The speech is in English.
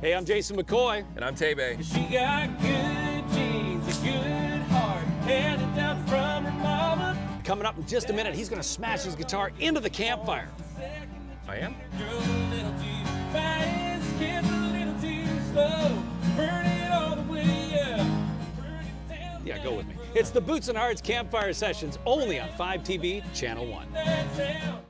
Hey, I'm Jason McCoy. And I'm Tebey. She got good genes, a good heart, handed down from her mama. Coming up in just a minute, he's going to smash his guitar into the campfire. I am? Yeah, go with me. It's the Boots and Hearts Campfire Sessions only on Fibe TV Channel 1.